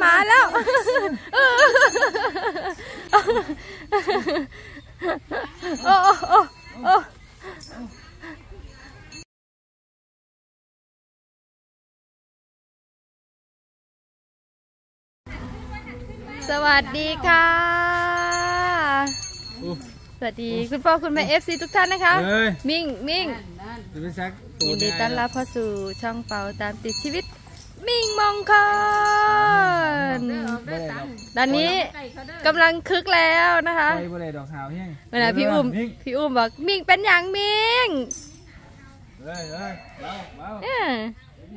หมาแล้วโอ้โอ้โอ้โอ้สวัสดีค่ะอู้สวัสดีคุณพ่อคุณแม่เอฟซีทุกท่านนะคะ เอ้ย มิ่งมิ่งจะไปซักยินดีต้อนรับเข้าสู่ช่องเป่าตามติดชีวิต มิ่งมงคลบ่ได้ดอกตอนนี้กำลังคึกแล้วนะคะไปบ่ได้ดอกขาวเฮียงเวลาพี่อุ้มนิ่งพี่อุ้มบอกมิ่งเป็นอย่างมิ่งเอ้ยเอ้ยเบาเบาเออ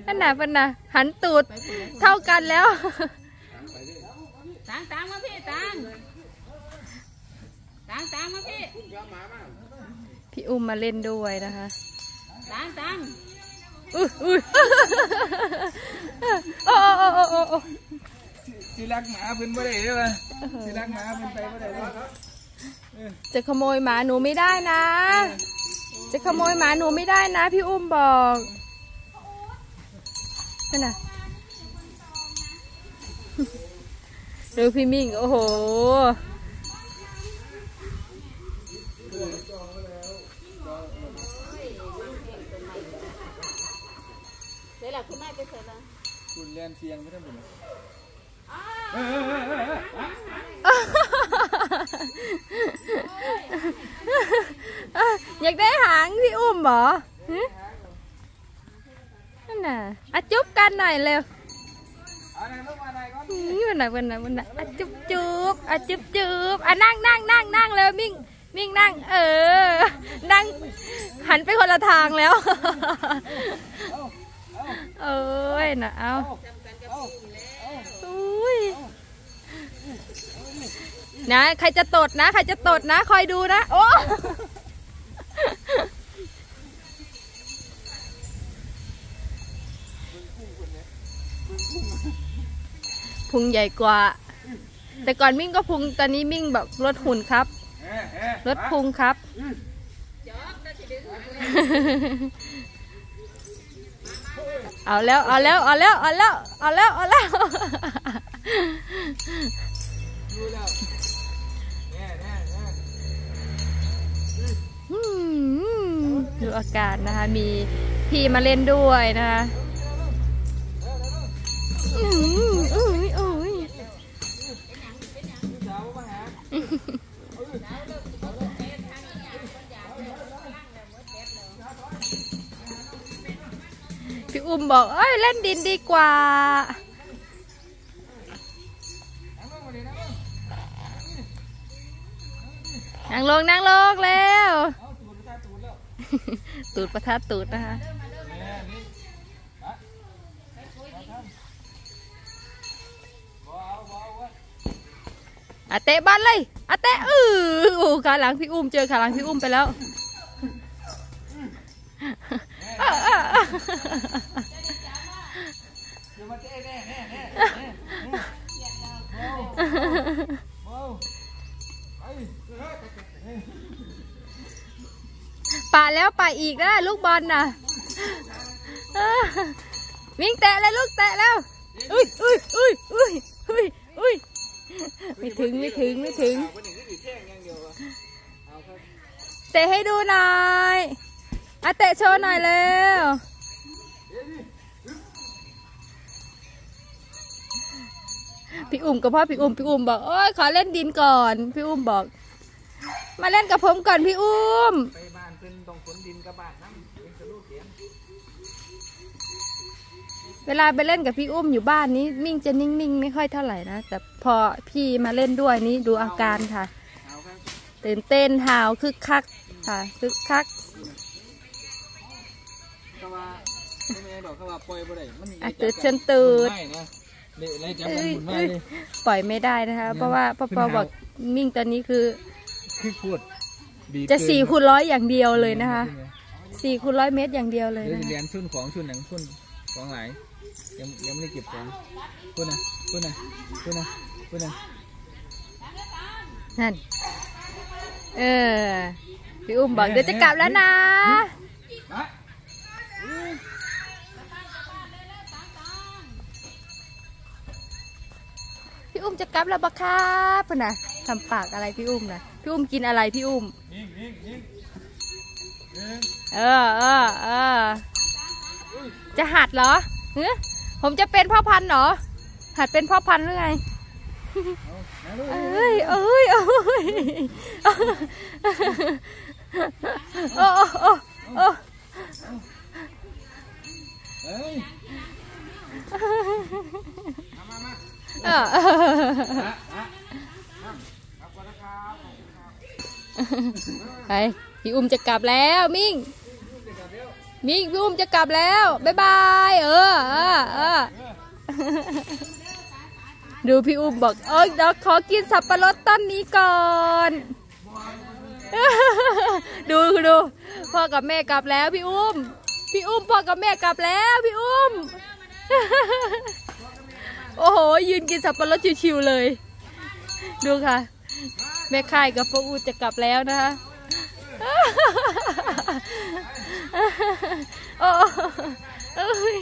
อันน่ะเป็นน่ะหันตูดเท่ากันแล้วตังตังมาพี่ตังตังตังมาพี่พี่อุ้มมาเล่นด้วยนะคะตังตัง อุ้ยอุ้ยโอ้โอ้โอ้โอ้โอ้สิรักหมาเพิ่นบ่ได้เด้อวะสิรักหมาเพิ่นไปบ่ได้เด้อจะขโมยหมาหนูไม่ได้นะ จะขโมยหมาหนูไม่ได้นะ พี่อุ้มบอกนั่นน่ะดูพี่มิ่ง โอ้โห เดี๋ยวห ลับคุณแม่ไปเสร็จแล้วคุณเรียนเสียงบ่ทันบ่เอ้ยเอ้ยเอ้ยเอ้ยเอ้ยอยากได้หางพี่อุ้มเหรอหึนั่นน่ะอะจุ๊บกันหน่อยเร็วเอาไหนลูกมาไหนก่อนนี่วันไหนวันไหนวันไหนอะจุ๊บจุ๊บอะจุ๊บจุ๊บอะนั่งนั่งนั่งนั่งเร็วมิ่งมิ่งนั่ง เออ นั่งหันไปคนละทางแล้ว เอ้ยน่ะเอาอุ้ยนะใครจะตดนะ ใครจะตดนะ คอยดูนะ โอ้พุงใหญ่กว่า แต่ก่อนมิ่งก็พุง ตอนนี้มิ่งแบบลดหุ่นครับ ลดพุงครับ เอาแล้วเอาแล้วเอาแล้วเอาแล้วเอาแล้วเอาแล้วดูแล้วแน่แน่แน่อืมดูอาการนะคะ มีพี่มาเล่นด้วยนะคะ อุ้มบอก เอ้ย เล่นดินดีกว่า นั่งลงนั่งลงแล้ว ตูดประทัดตูดนะคะอาเตะบอลเลยอาเตะอือโอ้ขาหลังพี่อุ้มเจอขาหลังพี่อุ้มไปแล้ว ป่าแล้วป่าอีกนะลูกบอลน่ะวิ่งแตะเลยลูกแตะแล้วอุ้ยอุ้ยอุ้ยอุ้ยอุ้ยอุ้ยไม่ถึงไม่ถึงไม่ถึงเดียวอะเอาครับเตะให้ดูหน่อยอาเตะโชว์หน่อยเร็วพี่อุ้มกับพ่อพี่อุ้มพี่อุ้มบอกโอ้ยขอเล่นดินก่อน พี่อุ้มบอก มาเล่นกับผมก่อนพี่อุ้ม กระบาดน้ำเป็นสลูกเสียงเวลาไปเล่นกับพี่อุ้มอยู่บ้านนี้มิ่งจะนิ่งๆ ไม่ค่อยเท่าไหร่นะ แต่พอพี่มาเล่นด้วยนี่ดูอาการค่ะเอาครับตื่นเต้นหาวคึกคักค่ะคึกคักเขาว่าไม่แม่ดอกเขาว่าปล่อยบ่ได้มันอะตื่นจนตื่นไม่นะเละเลยจับมันเอ้ยหมุนไม่เอ้ยเลยปล่อยไม่ได้นะคะ เพราะว่าพ่อปอบอกมิ่งตอนนี้คือคือพูดดีจะเกินสี่คูณร้อยอย่างเดียวเลยนะคะ สี่คูณร้อยเมตรอย่างเดียวเลยเดี๋ยวนะจะเรียคะนชุนของชุนหนังชุนของหลายยังยังไม่ได้เก็บของพูดนะพูดนะพูดนะพูดนะนั่น เออ พี่อุ้มบอกเดี๋ยวจะกลับแล้วนะมาเพี่อุ้มจะกลับแล้วบะครับพุ่นนะทำปากอะไรพี่อุ้มนะพี่อุ้มกินอะไรพี่อุ้ม เออเออเออจะหัดเหรอเฮ้ผมจะเป็นพ่อพันธุ์เหรอ หัดเป็นพ่อพันธุ์หรือไงเอ้ยเอ้ยเอ้ยเอ้ยโอ้โอ้โอ้โอ้เฮ้ยเอออะอะครับก่อนนะครับไป พี่อุ้มจะกลับแล้วมิ่งมิ่งพี่อุ้มจะกลับแล้วบ๊ายบายเออเออเออดูพี่อุ้มบอกเอ้ยเดี๋ยวขอกินสับปะรดต้นนี้ก่อนดูดูพ่อกับแม่กลับแล้วพี่อุ้ม พี่อุ้มพ่อกับแม่กลับแล้วพี่อุ้ม โอ้โห ยืนกินสับปะรดชิวๆเลย ดูค่ะ แม่ค่ายกับพ่ออูจะกลับแล้วนะคะ โอ้ย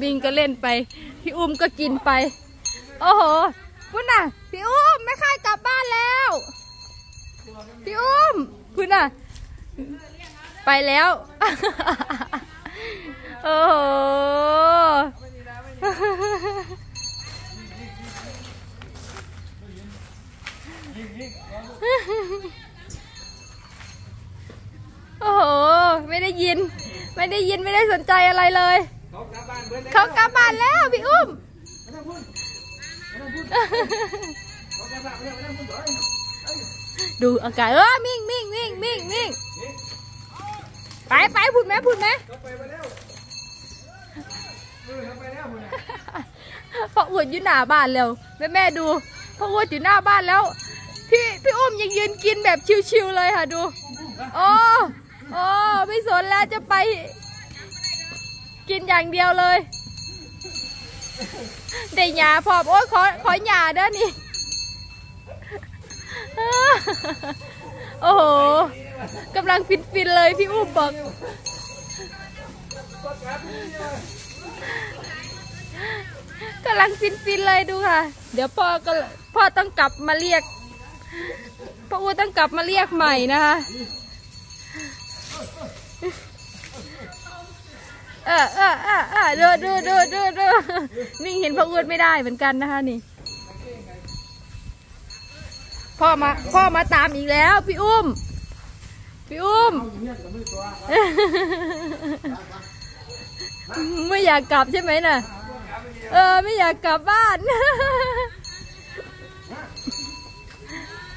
บิงก็เล่นไป พี่อุ้มก็กินไป โอ้โหคุณน่ะ พี่อุ้มแม่ค่ายกลับบ้านแล้ว พี่อุ้มคุณน่ะ ไปแล้ว โอ้โห สนใจอะไรเลย เขากลับบ้านเพื่อนแล้วเขากลับบ้านแล้วพี่อุ้มไม่ต้องพูดไม่ต้องพูดเขากลับบ้านไม่ต้องไม่ต้องพูดบ่อยดูอากาศเออมิ่งมิ่งมิ่งมิ่งมิ่งไปไปพูดไหมพูดไหมเขาไปไปแล้วเออเขาไปแล้วคุณน่ะพ่ออวดอยู่หน้าบ้านแล้วแม่แม่ดูพ่ออวดอยู่หน้าบ้านแล้ว พี่พี่อุ้มยังยืนกินแบบชิวๆเลยค่ะดู โอ้โอ้ไม่สนแล้วจะไป กินอย่างเดียวเลยได้หยาพร้อมโอ้ยขอขอหยาเด้อนี่โอ้โหกำลังฟินๆเลยพี่อุ้มบอกกำลังฟินๆเลยดูค่ะ เดี๋ยวพ่อก็พ่อต้องกลับมาเรียกพ่ออูต้องกลับมาเรียกใหม่นะคะ เออเออเออเออดูดูดูดูดูนิ่งเห็นพ่ออูดไม่ได้เหมือนกันนะคะนี่ พ่อมาพ่อมาตามอีกแล้ว พี่อุ้ม พี่อุ้ม ไม่อยากกลับใช่ไหมน่ะ เออ ไม่อยากกลับบ้าน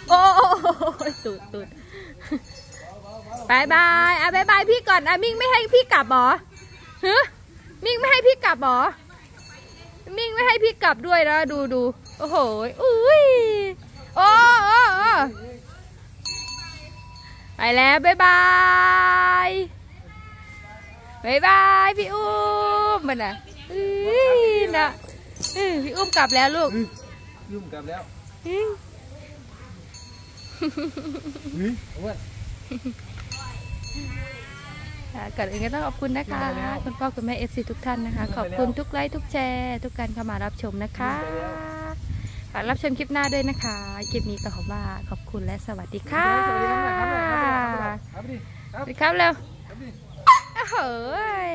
โอ้ตูดตูดบายบายอะบายบายพี่ก่อนอะมิ่งไม่ให้พี่กลับหรอ ฮะมิ่งไม่ให้พี่กลับเหรอ มิ่งไม่ให้พี่กลับด้วยนะดูดูโอ้โหอุ้ยโอ้โอ้โอ้ไปแล้วบายบายบายบายพี่อุ้มมันอะอุ้ยนะเออพี่อุ้มกลับแล้วลูกยุ่งกลับแล้วอืมเฮ้ยอ้วนค่ะ ก่อนอื่นก็ต้องขอบคุณนะคะ คุณพ่อคุณแม่ FC ทุกท่านนะคะ ขอบคุณทุกไลค์ทุกแชร์ ทุกการเข้ามารับชมนะคะฝากรับชมคลิปหน้าด้วยนะคะ คลิปนี้ก็ขอว่าขอบคุณและสวัสดีค่ะสวัสดีครับครับครับครับดิสวัสดีครับเร็วครับดิโอ้โหย